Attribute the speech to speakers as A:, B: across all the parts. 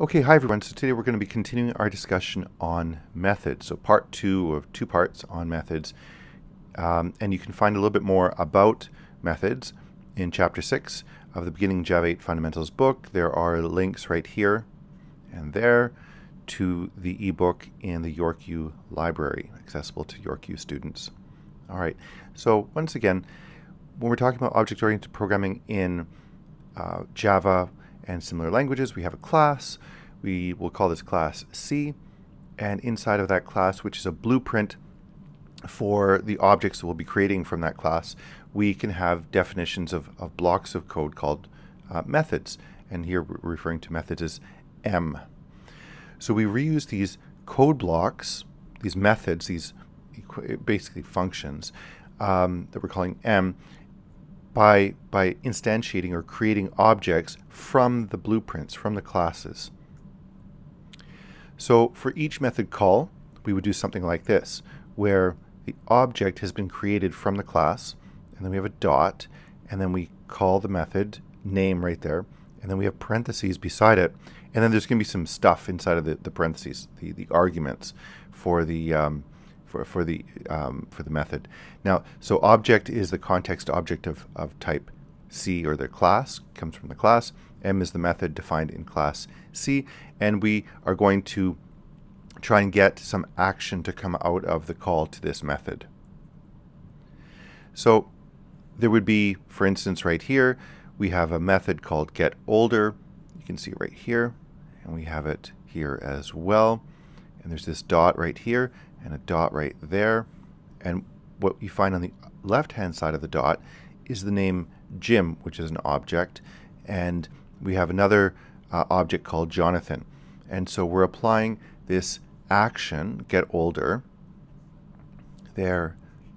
A: Okay, hi everyone. So today we're going to be continuing our discussion on methods. So part two of two parts on methods. Um, and you can find a little bit more about methods in chapter six of the Beginning Java 8 Fundamentals book. There are links right here and there to the ebook in the YorkU library, accessible to YorkU students. All right, so once again, when we're talking about object-oriented programming in uh, Java and similar languages, we have a class. We will call this class C, and inside of that class, which is a blueprint for the objects that we'll be creating from that class, we can have definitions of, of blocks of code called uh, methods. And here we're referring to methods as M. So we reuse these code blocks, these methods, these basically functions um, that we're calling M, by, by instantiating or creating objects from the blueprints, from the classes. So for each method call, we would do something like this, where the object has been created from the class, and then we have a dot, and then we call the method name right there, and then we have parentheses beside it, and then there's going to be some stuff inside of the, the parentheses, the, the arguments for the um, for, for the um, for the method. Now, so object is the context object of, of type C or the class, comes from the class. M is the method defined in class C, and we are going to try and get some action to come out of the call to this method. So there would be, for instance, right here, we have a method called getOlder. You can see right here, and we have it here as well. And there's this dot right here and a dot right there. And what you find on the left-hand side of the dot is the name Jim, which is an object. And we have another uh, object called Jonathan. And so we're applying this action, get older, there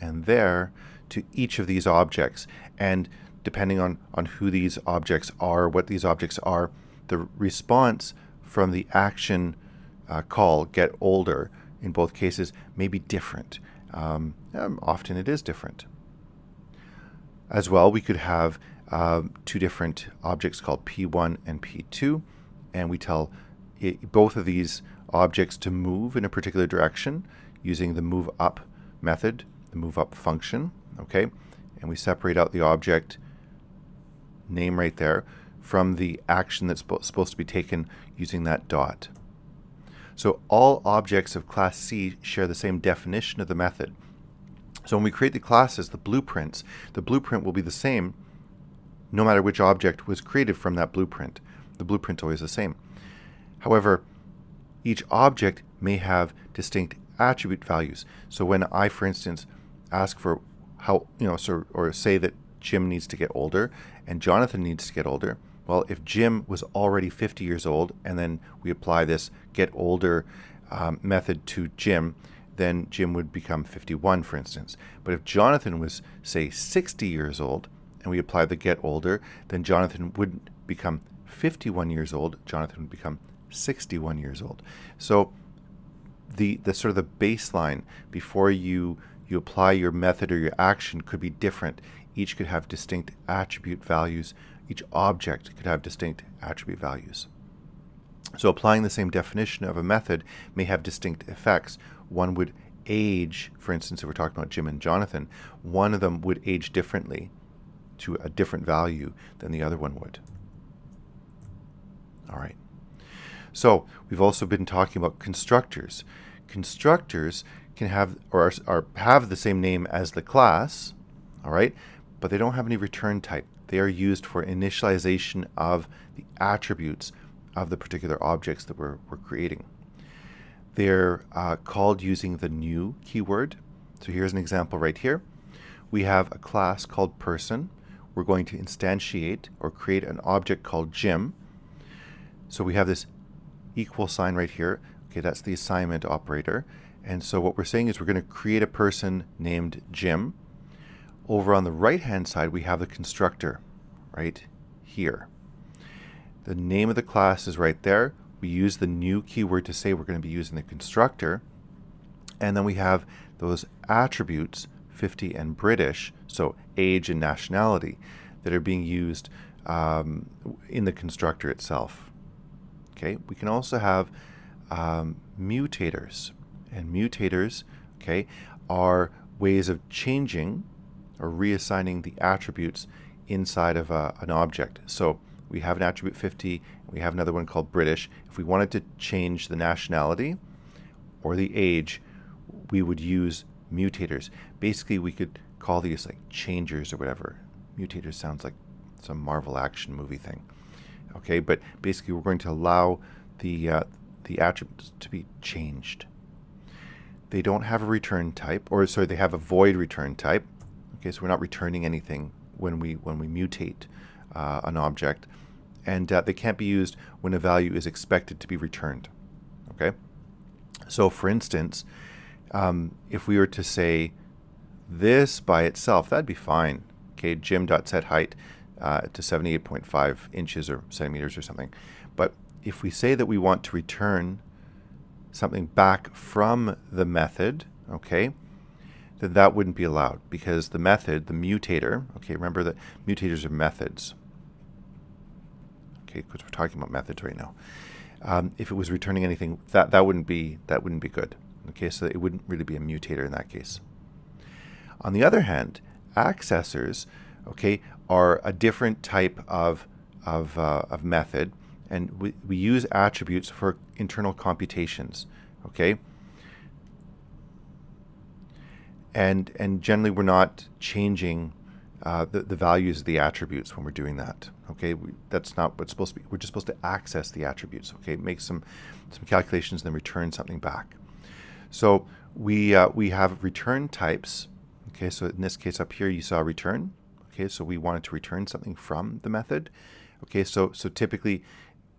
A: and there, to each of these objects. And depending on, on who these objects are, what these objects are, the response from the action uh, call, get older, in both cases may be different. Um, um, often it is different. As well, we could have uh, two different objects called P1 and P2, and we tell it, both of these objects to move in a particular direction using the move up method, the move up function, okay? And we separate out the object name right there from the action that's supposed to be taken using that dot. So all objects of class C share the same definition of the method. So when we create the classes, the blueprints, the blueprint will be the same no matter which object was created from that blueprint. The blueprint's always the same. However, each object may have distinct attribute values. So when I, for instance, ask for how, you know, so, or say that Jim needs to get older and Jonathan needs to get older, well, if Jim was already 50 years old and then we apply this get older um, method to Jim, then Jim would become 51, for instance. But if Jonathan was, say, 60 years old and we apply the get older, then Jonathan wouldn't become 51 years old. Jonathan would become 61 years old. So the, the sort of the baseline before you you apply your method or your action could be different. Each could have distinct attribute values each object could have distinct attribute values. So applying the same definition of a method may have distinct effects. One would age, for instance, if we're talking about Jim and Jonathan, one of them would age differently to a different value than the other one would. All right. So we've also been talking about constructors. Constructors can have or are, are, have the same name as the class, all right, but they don't have any return type. They are used for initialization of the attributes of the particular objects that we're, we're creating. They're uh, called using the new keyword. So here's an example right here. We have a class called person. We're going to instantiate or create an object called Jim. So we have this equal sign right here. Okay, that's the assignment operator. And so what we're saying is we're going to create a person named Jim. Over on the right hand side, we have the constructor right here. The name of the class is right there. We use the new keyword to say we're going to be using the constructor. And then we have those attributes, 50 and British, so age and nationality, that are being used um, in the constructor itself. Okay, we can also have um, mutators, and mutators, okay, are ways of changing or reassigning the attributes inside of a, an object. So we have an attribute 50, we have another one called British. If we wanted to change the nationality or the age, we would use mutators. Basically, we could call these like changers or whatever. Mutators sounds like some Marvel action movie thing. Okay, but basically, we're going to allow the uh, the attributes to be changed. They don't have a return type, or sorry, they have a void return type. Okay, so we're not returning anything when we when we mutate uh, an object, and uh, they can't be used when a value is expected to be returned. Okay, so for instance, um, if we were to say this by itself, that'd be fine. Okay, Jim.set height uh, to 78.5 inches or centimeters or something. But if we say that we want to return something back from the method, okay, then that wouldn't be allowed because the method, the mutator, okay, remember that mutators are methods. Okay, because we're talking about methods right now. Um, if it was returning anything, that that wouldn't be that wouldn't be good. Okay, so it wouldn't really be a mutator in that case. On the other hand, accessors, okay, are a different type of of, uh, of method, and we, we use attributes for internal computations. Okay. And and generally we're not changing uh, the, the values of the attributes when we're doing that. Okay, we, that's not what's supposed to be. We're just supposed to access the attributes. Okay, make some some calculations and then return something back. So we uh, we have return types. Okay, so in this case up here you saw return. Okay, so we wanted to return something from the method. Okay, so so typically,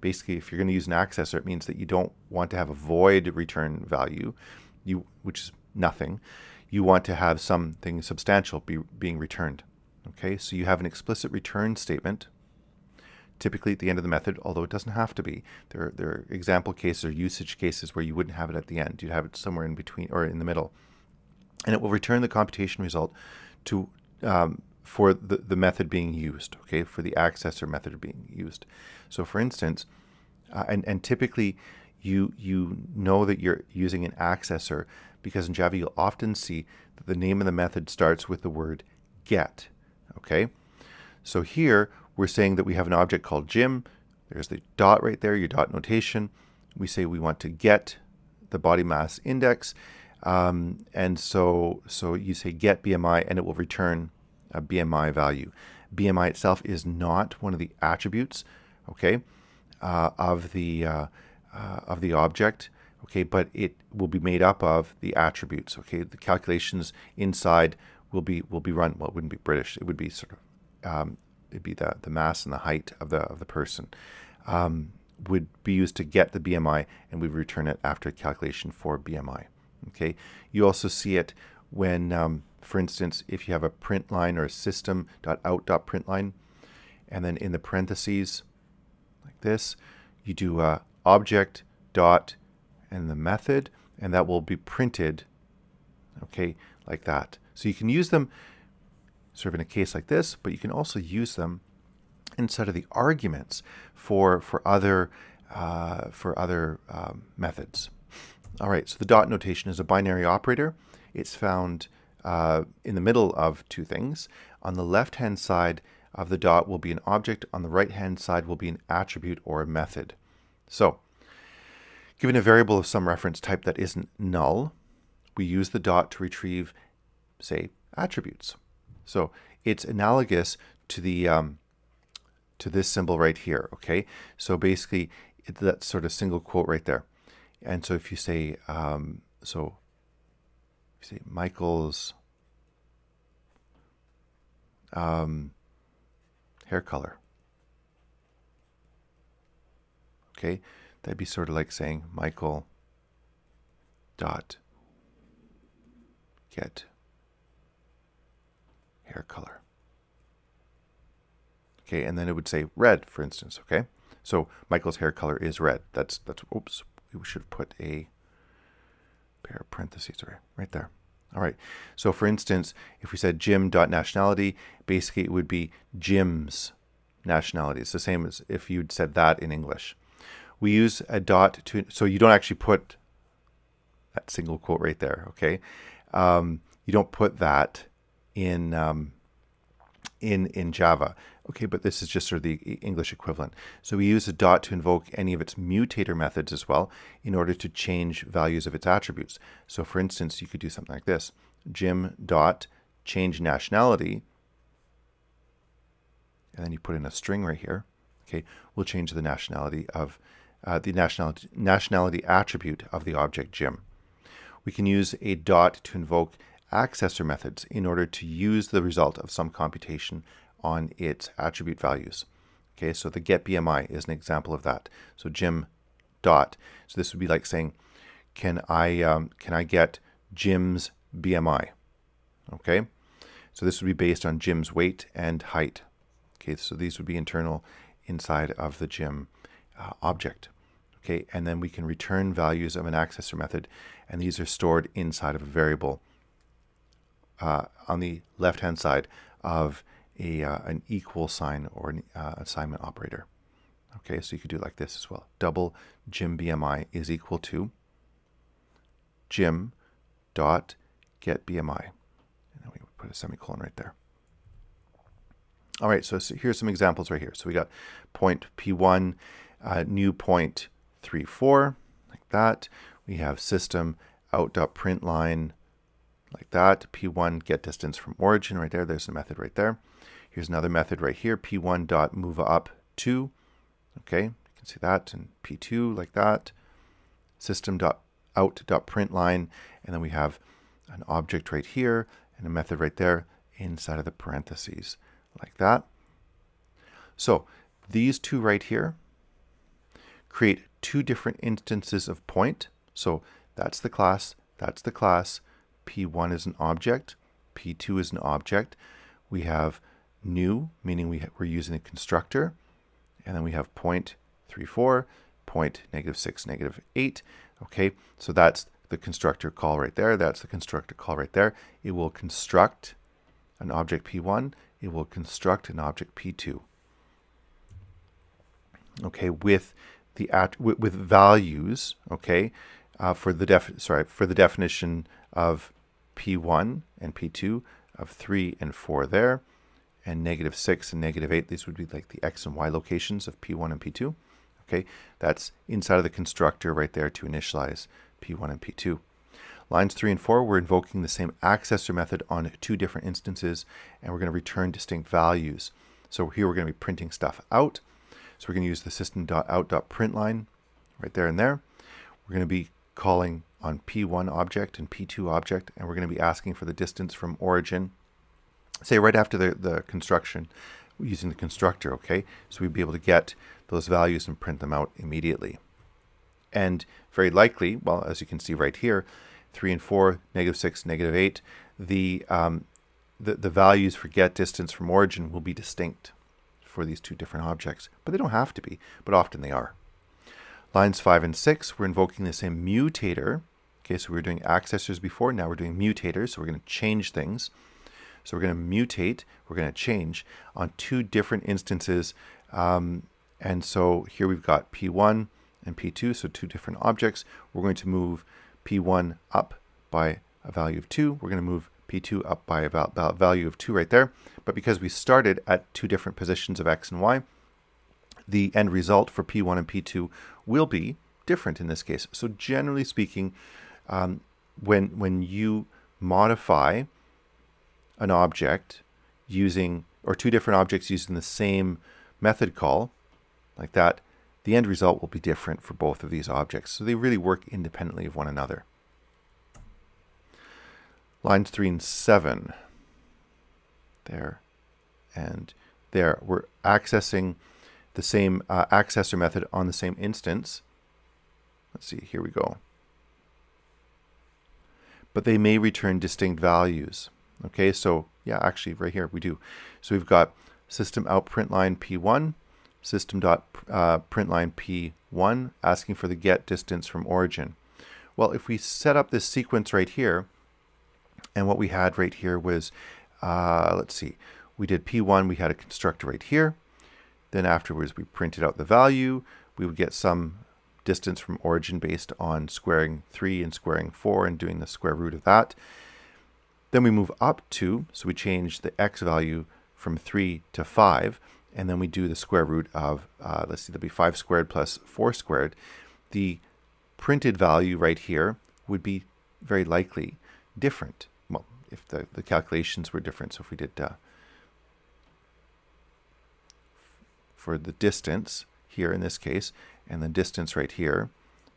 A: basically, if you're going to use an accessor, it means that you don't want to have a void return value, you which is nothing. You want to have something substantial be, being returned. Okay, so you have an explicit return statement, typically at the end of the method, although it doesn't have to be. There are, there are example cases or usage cases where you wouldn't have it at the end. You'd have it somewhere in between or in the middle. And it will return the computation result to um, for the, the method being used, okay, for the accessor method being used. So for instance, uh, and, and typically you, you know that you're using an accessor because in Java you'll often see that the name of the method starts with the word get. Okay, so here we're saying that we have an object called Jim. There's the dot right there, your dot notation. We say we want to get the body mass index. Um, and so, so you say get BMI and it will return a BMI value. BMI itself is not one of the attributes, okay, uh, of the uh, uh, of the object, okay, but it will be made up of the attributes, okay. The calculations inside will be will be run. Well, it wouldn't be British. It would be sort of um, it'd be the the mass and the height of the of the person. Um, would be used to get the BMI, and we return it after calculation for BMI. Okay. You also see it when, um, for instance, if you have a print line or a system.out.println, and then in the parentheses like this, you do object dot and the method, and that will be printed. Okay, like that. So you can use them sort of in a case like this, but you can also use them inside of the arguments for for other uh, for other um, methods. All right, so the dot notation is a binary operator. It's found uh, in the middle of two things. On the left-hand side of the dot will be an object. On the right-hand side will be an attribute or a method. So, given a variable of some reference type that isn't null, we use the dot to retrieve, say, attributes. So it's analogous to the um, to this symbol right here. Okay, so basically that sort of single quote right there. And so if you say um, so, you say Michael's um, hair color. Okay, that'd be sort of like saying Michael dot get hair color. Okay, and then it would say red, for instance, okay? So Michael's hair color is red. That's, that's oops, we should have put a pair of parentheses right, right there. All right, so for instance, if we said Jim dot nationality, basically it would be Jim's nationality. It's the same as if you'd said that in English. We use a dot to, so you don't actually put that single quote right there, okay? Um, you don't put that in, um, in, in Java. Okay, but this is just sort of the English equivalent. So we use a dot to invoke any of its mutator methods as well in order to change values of its attributes. So for instance, you could do something like this. Jim dot change nationality, and then you put in a string right here. Okay, we'll change the nationality of uh, the nationality, nationality attribute of the object Jim. We can use a dot to invoke accessor methods in order to use the result of some computation on its attribute values. Okay, so the get BMI is an example of that. So Jim dot. So this would be like saying, can I um, can I get Jim's BMI? Okay, so this would be based on Jim's weight and height. Okay, so these would be internal inside of the Jim uh, object. Okay, and then we can return values of an accessor method, and these are stored inside of a variable uh, on the left-hand side of a, uh, an equal sign or an uh, assignment operator. Okay, so you could do it like this as well. Double Jim BMI is equal to Jim dot get BMI. And then we put a semicolon right there. All right, so, so here's some examples right here. So we got point P1, uh, new point 3.4, like that. We have system out.println like that. P1 get distance from origin right there. There's a method right there. Here's another method right here, p1 dot move up to. Okay, you can see that, and p2 like that. System dot out dot print line, and then we have an object right here and a method right there inside of the parentheses like that. So these two right here create two different instances of point. So that's the class, that's the class. P1 is an object, P2 is an object. We have new, meaning we we're using a constructor. And then we have point three four, point negative 6, negative 8. Okay, so that's the constructor call right there. That's the constructor call right there. It will construct an object P1. It will construct an object P2. Okay, with the at with, with values. Okay, uh, for the def sorry for the definition of P1 and P2 of 3 and 4 there and negative 6 and negative 8. These would be like the x and y locations of P1 and P2. Okay, that's inside of the constructor right there to initialize P1 and P2. Lines 3 and 4, we're invoking the same accessor method on two different instances, and we're going to return distinct values. So here we're going to be printing stuff out. So we're going to use the system.out.println right there and there. We're going to be calling on P1 object and P2 object, and we're going to be asking for the distance from origin say right after the, the construction using the constructor, okay? So we'd be able to get those values and print them out immediately. And very likely, well, as you can see right here, 3 and 4, negative 6, negative 8, the, um, the, the values for get distance from origin will be distinct for these two different objects. But they don't have to be, but often they are. Lines 5 and 6, we're invoking the same mutator. Okay, so we were doing accessors before, now we're doing mutators, so we're going to change things. So we're going to mutate, we're going to change on two different instances. Um, and so here we've got P1 and P2, so two different objects. We're going to move P1 up by a value of 2. We're going to move P2 up by about, about value of 2 right there. But because we started at two different positions of x and y, the end result for P1 and P2 will be different in this case. So generally speaking, um, when, when you modify an object using, or two different objects using the same method call, like that, the end result will be different for both of these objects. So they really work independently of one another. Lines 3 and 7, there and there. We're accessing the same uh, accessor method on the same instance. Let's see, here we go. But they may return distinct values. Okay, so yeah, actually right here we do. So we've got system out println p1, system dot uh, println p1 asking for the get distance from origin. Well, if we set up this sequence right here, and what we had right here was, uh, let's see, we did p1, we had a constructor right here. Then afterwards we printed out the value. We would get some distance from origin based on squaring 3 and squaring 4 and doing the square root of that. Then we move up 2, so we change the x value from 3 to 5, and then we do the square root of, uh, let's see, that'll be 5 squared plus 4 squared. The printed value right here would be very likely different. Well, if the, the calculations were different, so if we did uh, for the distance here in this case, and the distance right here,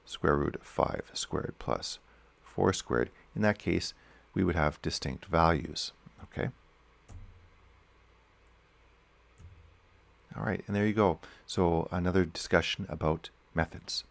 A: square root of 5 squared plus 4 squared, in that case, we would have distinct values, okay? All right, and there you go. So another discussion about methods.